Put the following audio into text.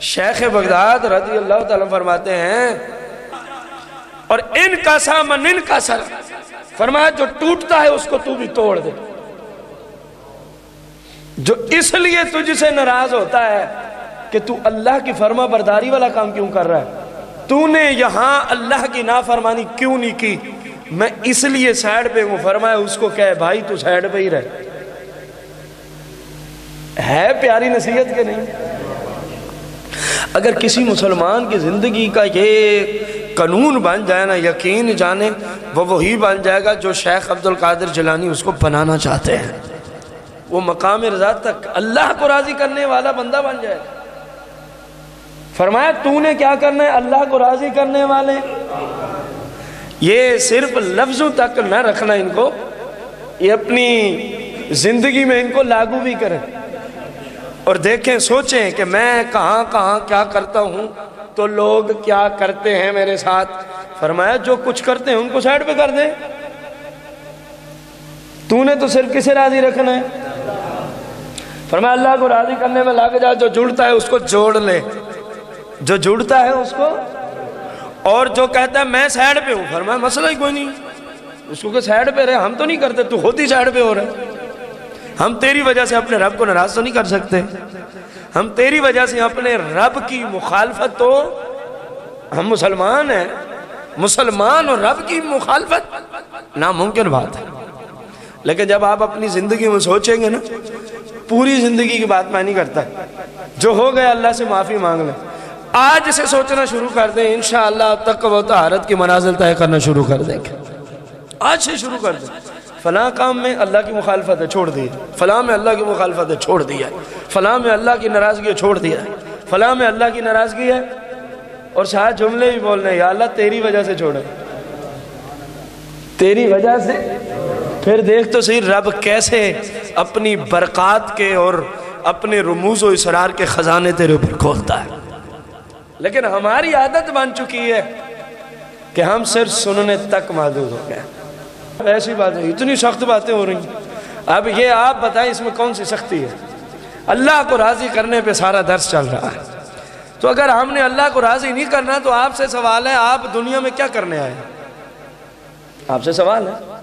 شیخ Baghdad رضی اللہ تعالیٰ فرماتے ہیں، اور ان کا سامن ان کا سر، فرمایا جو ٹوٹتا ہے اس کو تو بھی توڑ دے۔ جو اس لیے تجھ سے ناراض ہوتا ہے کہ تو اللہ کی فرما برداری والا کام کیوں کر رہا ہے؟ تو نے یہاں اللہ کی نافرمانی کیوں نہیں کی؟ میں اس لیے سائڈ پہ ہوں، فرمایا اس کو کہے بھائی تو سائڈ پہ ہی رہے ہے پیاری نصیحت کے نہیں؟ اگر کسی مسلمان کی زندگی کا یہ قانون بن جائے نا، یقین جانے، وہ وہی بن جائے گا جو شیخ عبد القادر جلانی اس کو بنانا چاہتے ہیں۔ وہ مقام رضا تک اللہ کو راضی کرنے والا بندہ بن جائے گا۔ فرمایا، تو نے کیا کرنا ہے؟ اللہ کو راضی کرنے والے۔ یہ صرف لفظوں تک نہ رکھنا ان کو، یہ اپنی زندگی میں ان کو لاگو بھی کریں۔ اور دیکھیں، سوچیں کہ میں کہاں کہاں کیا کرتا ہوں، تو لوگ کیا کرتے ہیں میرے ساتھ؟ فرمایا، جو کچھ کرتے ہیں، ان کو سائڈ پہ کر دیں۔ تو نے تو صرف کسے راضی رکھنا ہے؟ فرمایا، اللہ کو راضی کرنے میں لگ جا، جو جڑتا ہے، اس کو جوڑ لے۔ جو جڑتا ہے، اس کو۔ اور جو کہتا ہے، میں سائڈ پہ ہوں۔ فرمایا، مسئلہ ہی کوئی نہیں۔ اس کو کہ سائڈ پہ رہے، ہم تو نہیں کرتے، تو خود ہی سائڈ پہ ہو رہے۔ ہم تیری وجہ سے اپنے رب کو ناراض تو نہیں کر سکتے۔ ہم تیری وجہ سے اپنے رب کی مخالفت تو ہم مسلمان ہیں۔ مسلمان اور رب کی مخالفت ناممکن بات ہے۔ لیکن جب آپ اپنی زندگی میں سوچیں گے نا، پوری زندگی کی بات میں نہیں کرتا۔ جو ہو گیا اللہ سے معافی مانگ لیں آج سے سوچنا شروع کر دیں، انشاءاللہ اب تک وہ طہارت کی منازل طے کرنا شروع کر دیں گے۔ آج سے شروع کر دیں۔ فلاں کام میں اللہ کی مخالفت ہے، چھوڑ دی۔ فلاں میں اللہ کی مخالفت ہے، چھوڑ دیا۔ فلاں میں اللہ کی ناراضگی ہے، چھوڑ دیا۔ فلاں میں اللہ کی ناراضگی ہے اور شاید جملے بھی بولنے یا اللہ تیری وجہ سے چھوڑے۔ تیری وجہ سے؟ پھر دیکھ تو صحیح، رب کیسے اپنی برکات کے اور اپنے رموز و اسرار کے خزانے تیرے اوپر کھولتا ہے۔ لیکن ہماری عادت بن چکی ہے کہ ہم صرف سننے تک محدود ہو گئے۔ ایسی باتیں اتنی سخت باتیں ہو رہی ہیں۔ اب یہ آپ بتائیں اس میں کون سی سختی ہے؟ اللہ کو راضی کرنے پہ سارا درس چل رہا ہے۔ تو اگر ہم نے اللہ کو راضی نہیں کرنا تو آپ سے سوال ہے، آپ دنیا میں کیا کرنے آئے آپ سے سوال ہے۔